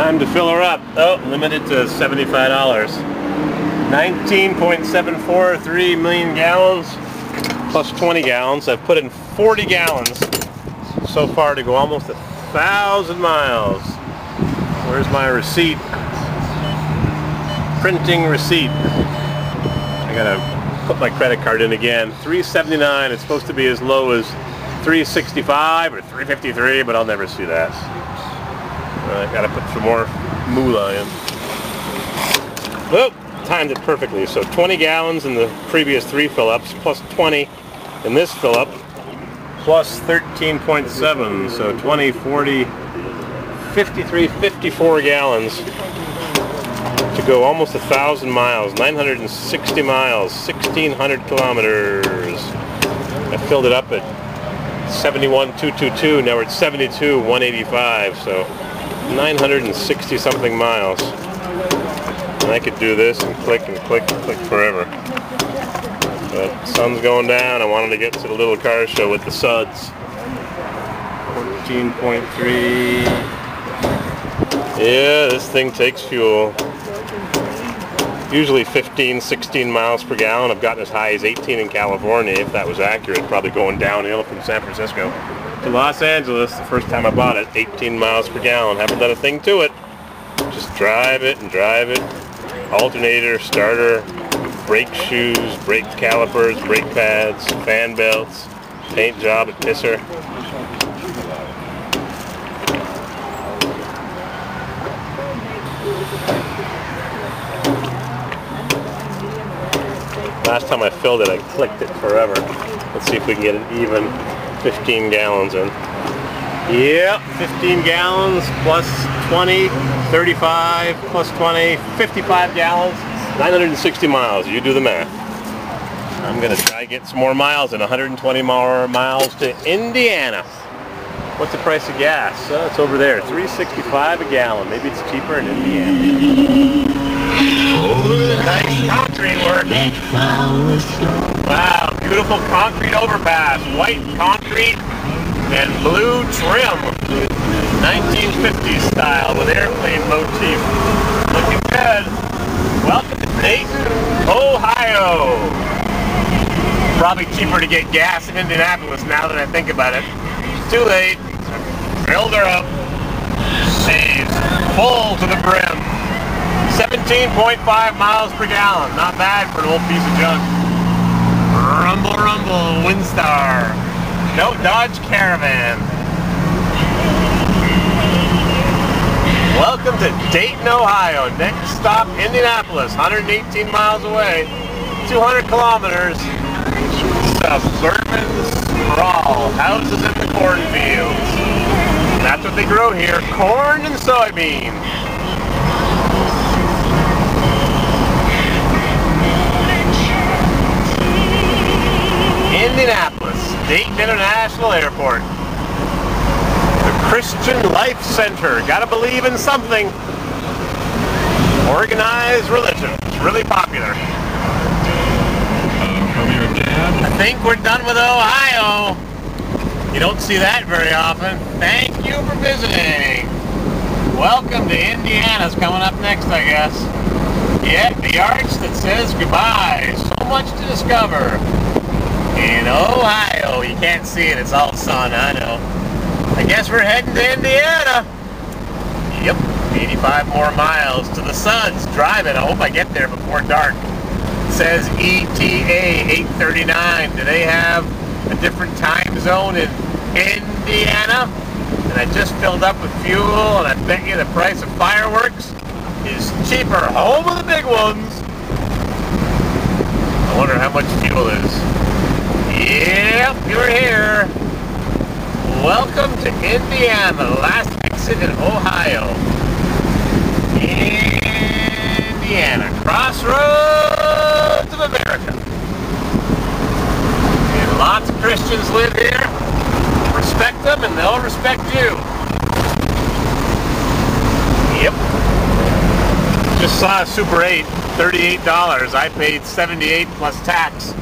Time to fill her up. Oh, limited to $75. 19.743 million gallons plus 20 gallons. I've put in 40 gallons so far to go almost a thousand miles. Where's my receipt? Printing receipt. I gotta put my credit card in again. 379. It's supposed to be as low as 365 or 353, but I'll never see that. I gotta put some more moolah in. Oh, timed it perfectly. So 20 gallons in the previous three fill-ups, plus 20 in this fill-up, plus 13.7. So 20, 40, 53, 54 gallons to go almost a thousand miles, 960 miles, 1600 kilometers. I filled it up at 71,222. Now we're at 72, 185. So 960 something miles. And I could do this and click and click and click forever. But sun's going down. I wanted to get to the little car show with the suds. 14.3. Yeah, this thing takes fuel. Usually 15, 16 miles per gallon. I've gotten as high as 18 in California, if that was accurate. Probably going downhill from San Francisco to Los Angeles the first time I bought it, 18 miles per gallon. Haven't done a thing to it. Just drive it and drive it. Alternator, starter, brake shoes, brake calipers, brake pads, fan belts, paint job at Pisser. Last time I filled it, I clicked it forever. Let's see if we can get it even 15 gallons in. Yep, 15 gallons plus 20, 35 plus 20, 55 gallons, 960 miles. You do the math. I'm gonna try get some more miles and 120 more miles to Indiana. What's the price of gas? Uh, it's over there, 365 a gallon. Maybe it's cheaper in Indiana. Nice concrete work. Wow, beautiful concrete overpass. White concrete and blue trim. 1950s style with airplane motif. Looking good. Welcome to Dayton, Ohio. Probably cheaper to get gas in Indianapolis now that I think about it. Too late. Filled her up. She's full to the brim. 17.5 miles per gallon. Not bad for an old piece of junk. Rumble, rumble, Windstar. No Dodge Caravan. Welcome to Dayton, Ohio. Next stop, Indianapolis. 118 miles away. 200 kilometers. Suburban sprawl. Houses in the cornfields. That's what they grow here. Corn and soybean. Indianapolis, Dayton International Airport. The Christian Life Center. Gotta believe in something. Organized religion. It's really popular. Uh, from your dad? I think we're done with Ohio. You don't see that very often. Thank you for visiting. Welcome to Indiana's coming up next, I guess. Yeah, the arch that says goodbye. So much to discover. In Ohio. You can't see it. It's all sun, I know. I guess we're heading to Indiana. Yep, 85 more miles to the sun's Drive it. I hope I get there before dark. It says ETA 839. Do they have a different time zone in Indiana? And I just filled up with fuel, and I bet you the price of fireworks is cheaper. Home of the big ones. I wonder how much fuel is. Yep, you're here. Welcome to Indiana, last exit in Ohio. Indiana, crossroads of America. And lots of Christians live here. Respect them and they'll respect you. Yep. Just saw a Super 8, $38. I paid 78 plus tax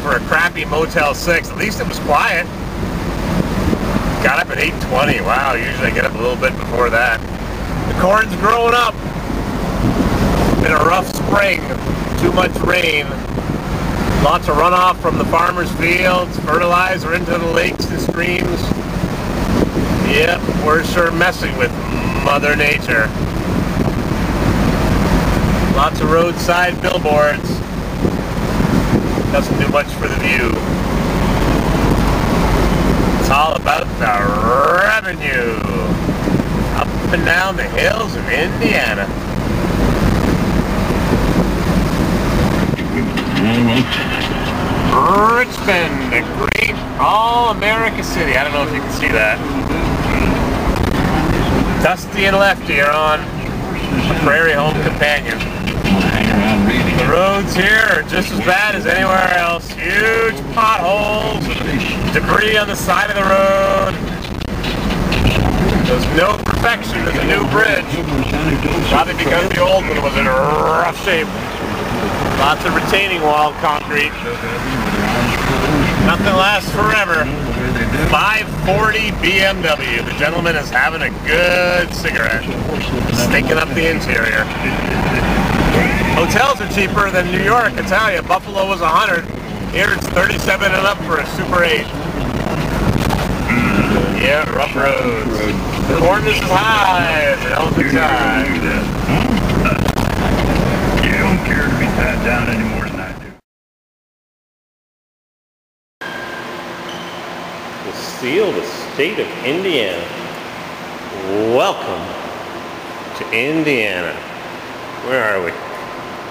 for a crappy Motel 6. At least it was quiet. Got up at 8.20. Wow, usually I get up a little bit before that. The corn's growing up. Been a rough spring. Too much rain. Lots of runoff from the farmer's fields, fertilizer into the lakes and streams. Yep, we're sure messing with Mother Nature. Lots of roadside billboards. Doesn't do much for the view. It's all about the revenue. Up and down the hills of Indiana. Richmond, a great all-America city. I don't know if you can see that. Dusty and Lefty are on Prairie Home Companion. The roads here are just as bad as anywhere else. Huge potholes, debris on the side of the road. There's no perfection to the new bridge. Probably because the old one was in rough shape. Lots of retaining wall concrete. Nothing lasts forever. 540 BMW. The gentleman is having a good cigarette. Stinking up the interior. Hotels are cheaper than New York, I tell you. Buffalo was 100. Here it's 37 and up for a Super 8. Mm. Yeah, rough roads. Corn is high as an elephant's eye. You don't care to be tied down any more than I do. The seal, the state of Indiana. Welcome to Indiana. Where are we?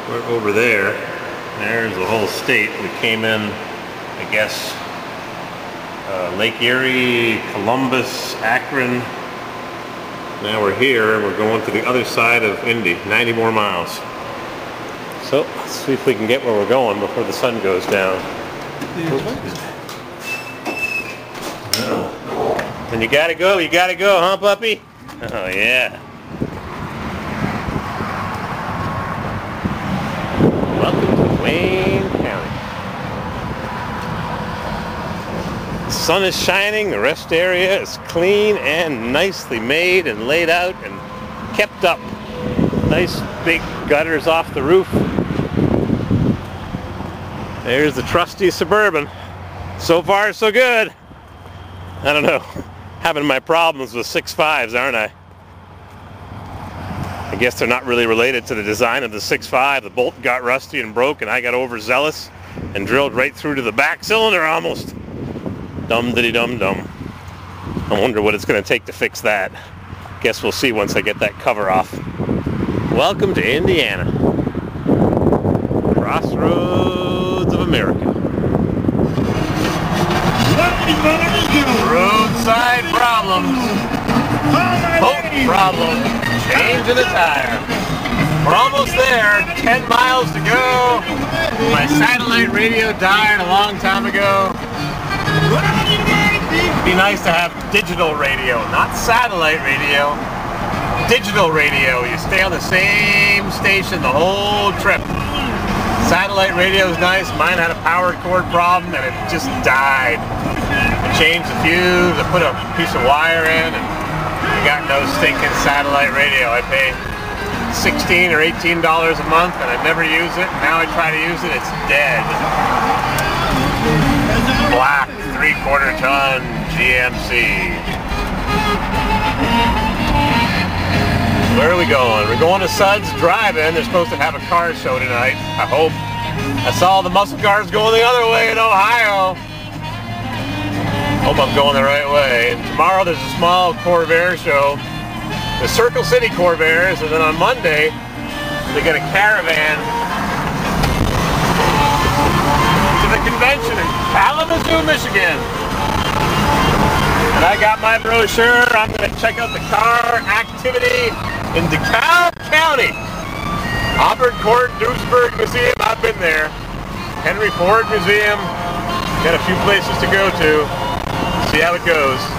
We're over there. There's the whole state. We came in, I guess, uh, Lake Erie, Columbus, Akron. Now we're here and we're going to the other side of Indy, 90 more miles. So let's see if we can get where we're going before the sun goes down. And you gotta go, you gotta go, huh puppy? Oh yeah. Welcome to Wayne County. The sun is shining, the rest area is clean and nicely made and laid out and kept up. Nice big gutters off the roof. There's the trusty Suburban. So far so good. I don't know. Having my problems with 6.5s, aren't I? I guess they're not really related to the design of the 6.5. The bolt got rusty and broke and I got overzealous and drilled right through to the back cylinder almost. Dum diddy dum dum. I wonder what it's going to take to fix that. Guess we'll see once I get that cover off. Welcome to Indiana. Crossroads of America. Roadside problems. Boat problem. Change in the tire. We're almost there. 10 miles to go. My satellite radio died a long time ago. Be nice to have digital radio, not satellite radio. Digital radio. You stay on the same station the whole trip. Satellite radio is nice. Mine had a power cord problem and it just died. I changed the fuse, I put a piece of wire in, and I got no stinking satellite radio. I pay 16 or 18 dollars a month and I never use it. Now I try to use it, it's dead. Black, three-quarter ton GMC. Where are we going? We're going to Suds Drive-In. They're supposed to have a car show tonight. I hope. I saw the muscle cars going the other way in Ohio. Hope I'm going the right way. And tomorrow there's a small Corvair show. The Circle City Corvairs, and then on Monday they get a caravan to the convention Kalamazoo, Michigan. And I got my brochure. I'm going to check out the car activity in DeKalb County. Auburn Cord, Duesenberg Museum, I've been there. Henry Ford Museum, got a few places to go to. See how it goes.